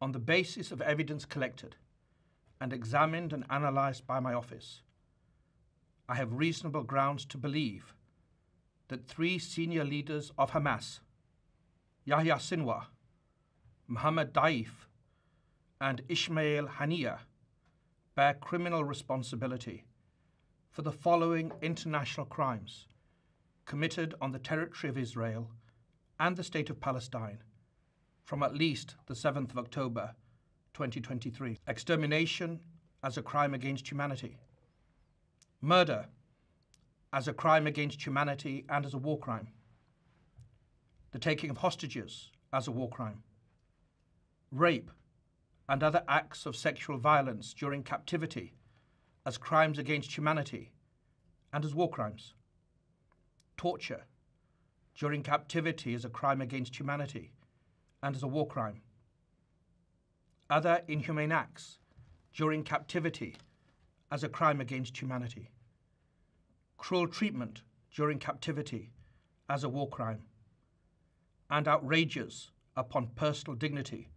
On the basis of evidence collected and examined and analyzed by my office, I have reasonable grounds to believe that three senior leaders of Hamas, Yahya Sinwar, Mohammed Daif, and Ismail Haniyeh, bear criminal responsibility for the following international crimes committed on the territory of Israel and the State of Palestine from at least the 7th of October 2023. Extermination as a crime against humanity. Murder as a crime against humanity and as a war crime. The taking of hostages as a war crime. Rape and other acts of sexual violence during captivity as crimes against humanity and as war crimes. Torture during captivity as a crime against humanity and as a war crime. Other inhumane acts during captivity as a crime against humanity. Cruel treatment during captivity as a war crime. And outrages upon personal dignity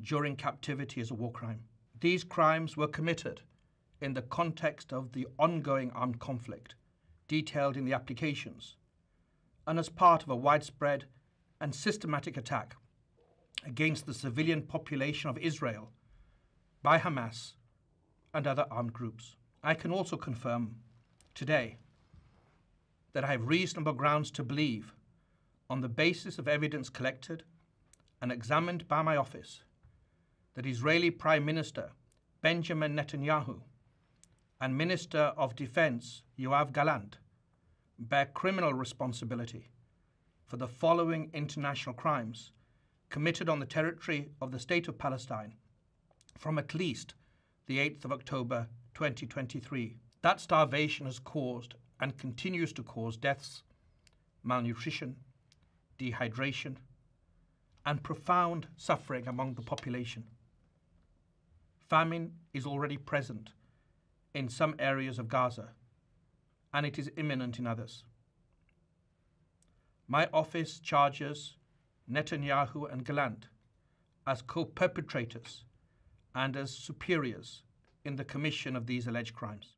during captivity as a war crime. These crimes were committed in the context of the ongoing armed conflict detailed in the applications and as part of a widespread and systematic attack against the civilian population of Israel by Hamas and other armed groups. I can also confirm today that I have reasonable grounds to believe, on the basis of evidence collected and examined by my office, that Israeli Prime Minister Benjamin Netanyahu and Minister of Defense Yoav Gallant bear criminal responsibility for the following international crimes committed on the territory of the State of Palestine from at least the 8th of October 2023. That starvation has caused and continues to cause deaths, malnutrition, dehydration, and profound suffering among the population. Famine is already present in some areas of Gaza, and it is imminent in others. My office charges Netanyahu and Gallant as co perpetrators and as superiors in the commission of these alleged crimes.